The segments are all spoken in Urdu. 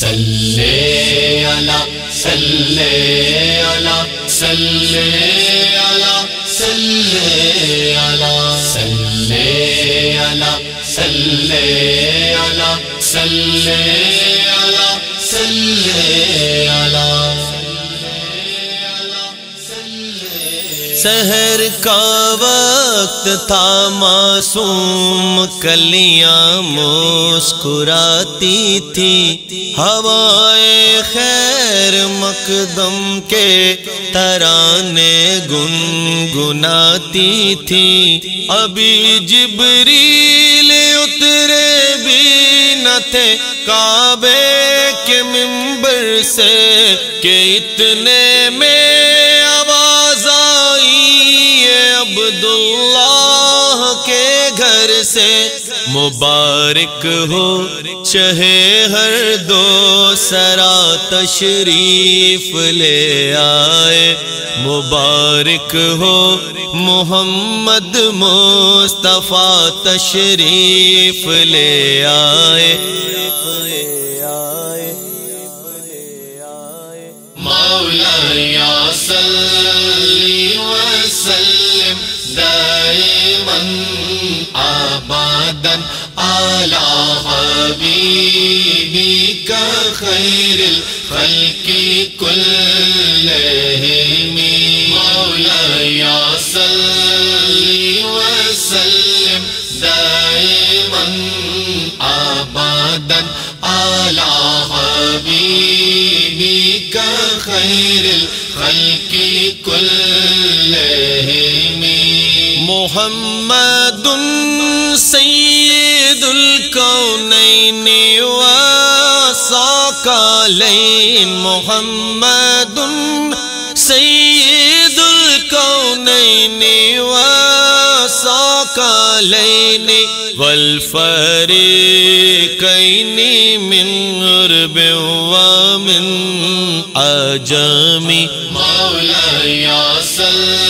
صلی اللہ صلی اللہ صلی اللہ صلی اللہ صلی اللہ سحر کا وقت تھا معصوم، کلیاں مسکراتی تھی۔ ہوائے خیر مقدم کے ترانے گنگناتی تھی۔ ابھی جبریل اترے بھی نہ تھے کعبے کے ممبر سے کہ اتنے میں عبداللہ کے گھر سے مبارک ہو، چہے ہر دو سرا تشریف لے آئے۔ مبارک ہو محمد مصطفیٰ تشریف لے آئے۔ مولا یا صلی آبادا على حبيبك خير الخلق كلهم. مولا يا صلی وسلم دائما آبادا على حبيبك خير الخلق كلهم. محمد سید الکونین و ساکالین محمد سید الکونین و ساکالین والفریقین من غرب و من عجمی مولا یا صلی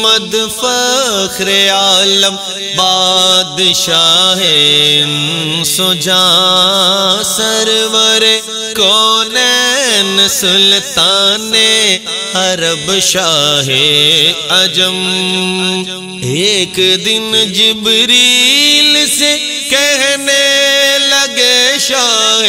محمد فخر عالم، بادشاہ سجا سرور، کونین سلطان عرب شاہ عجم۔ ایک دن جبریل سے کہنے لگے، شاہ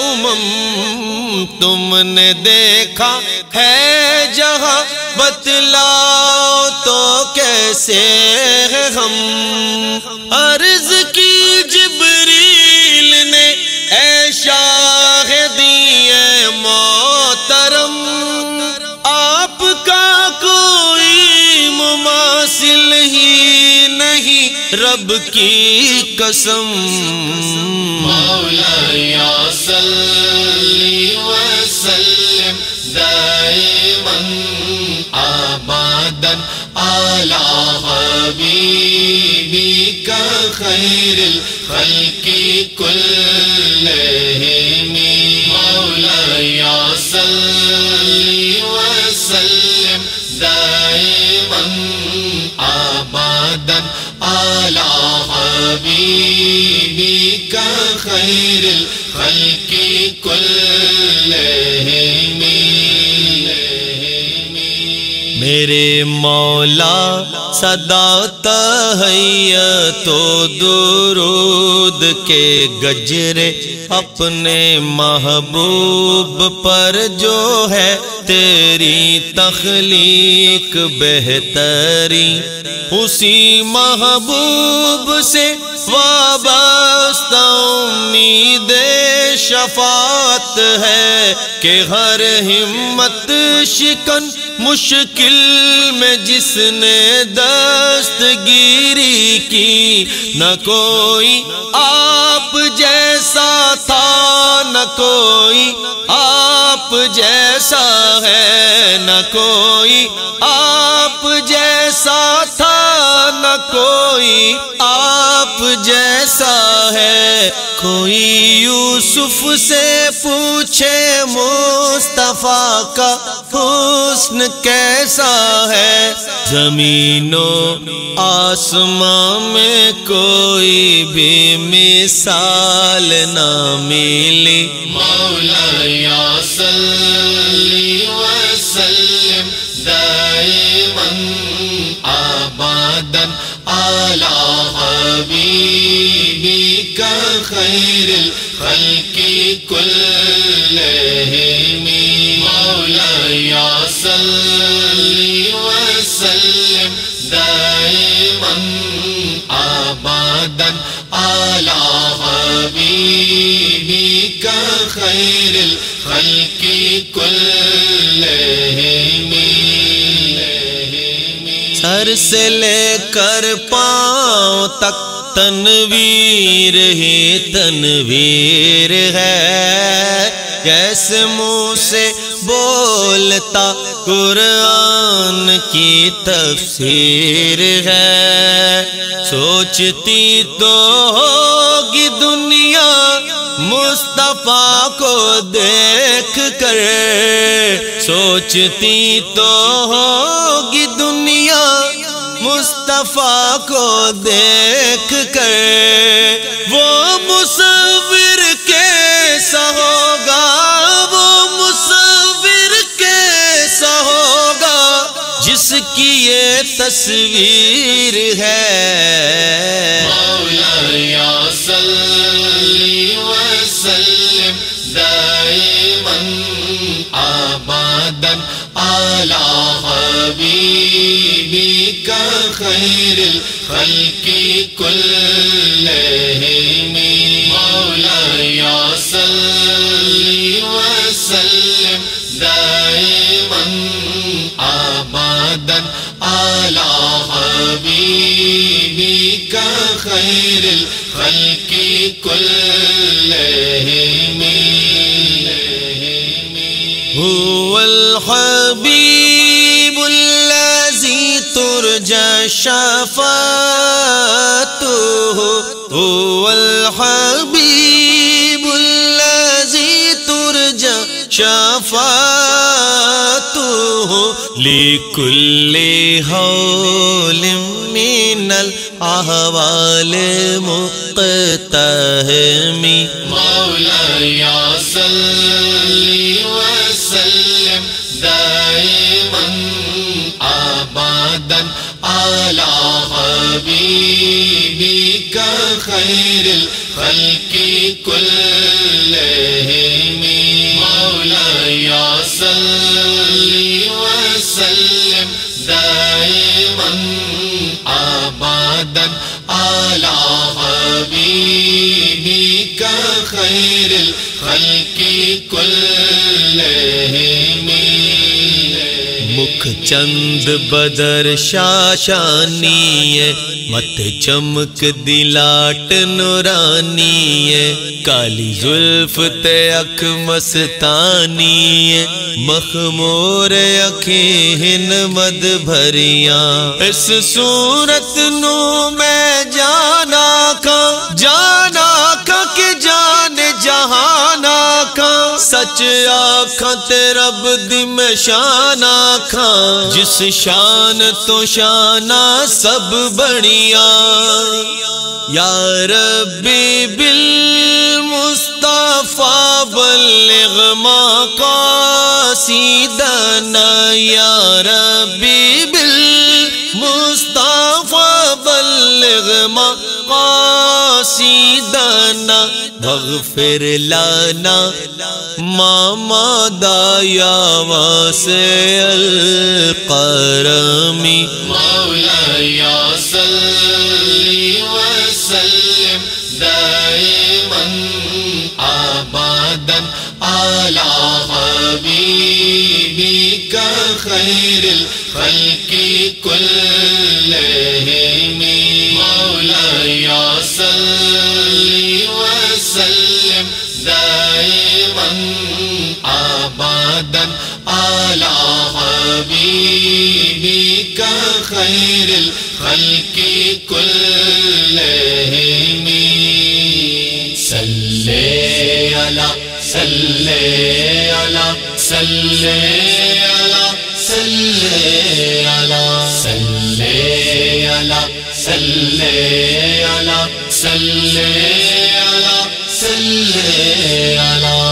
امم، تم نے دیکھا ہے جہاں بتلاؤ تو کیسے ہے ہم عرض کی جبریل نے اے شاہ دیے محترم، آپ کا کوئی مماثل ہی نہیں، رب کی قسم۔ مولا یا صلی وسلم دائما آبادا على حبيبك خير الخلق كلهم. مولا يا صلی وسلم دائما آبادا على حبيبك خير الخلق میرے مولا صدا تہیا تو درود کے گجرے اپنے محبوب پر جو ہے تیری تخلیق بہتری اسی محبوب سے وابستہ امید شفاعت ہے کہ ہر ہمت شکن مشکل میں جس نے دستگیری کی، نہ کوئی آپ جیسا تھا، نہ کوئی آپ جیسا ہے، نہ کوئی آپ جیسا تھا، نہ کوئی کوئی یوسف سے پوچھے مصطفیٰ کا حسن کیسا ہے؟ زمینوں، آسماں میں کوئی بھی مثال نہ ملی۔ مولا یا صلی وسلم دائما آبادا على حبيبك خير الخلق كلهم مولا یا صلی وسلم دائما آبادا على حبيبك خير الخلق كلهم سر سے لے کر پاؤں تک تنویر ہی تنویر ہے۔ جیسے منہ سے بولتا قرآن کی تفسیر ہے۔ سوچتی تو ہوگی دنیا مصطفیٰ کو دیکھ کر۔ سوچتی تو ہوگی مصطفیٰ کو دیکھ کر وہ مصور کیسا ہوگا؟ وہ مصور کیسا ہوگا؟ جس کی یہ تصویر ہے۔ خير الخلق كلهم. مولا يا صلي وسلم دائما آبادا على حبيبك خير الخلق شفاعته هو الحبيب الذي ترجى شفاعته لكل هول من الأهوال مقتهمي مولا يا صلي خير الخلق كلهم. مولا يا صلي وسلم دائما ابدا على حبيبك. خير الخلق كلهم. مکھ چند بدر شاشانی ہے، مت چمک دلاٹ نورانی ہے۔ کالی زلف تے اکھ مستانی ہے۔ مخمور اکھیں ہن مد بھریاں۔ اس صورت نو میں جانا کا جانا کا کہ جان جہانا کا سچ آکھاں تے شانہ دی شان جس شان تو شانہ سب بڑیاں۔ یا رب بالمصطفیٰ بلغ مقاصدنا یا واغفر لنا ما مضى يا واسع القرم مولا يا صلي وسلم دائما ابدا على حبيبك خير الخلق. ابدا. على حبيبك خير الخلق كلهم. صلي على صلي على صلي على صلي على صلي على صلي على صلي على صلي على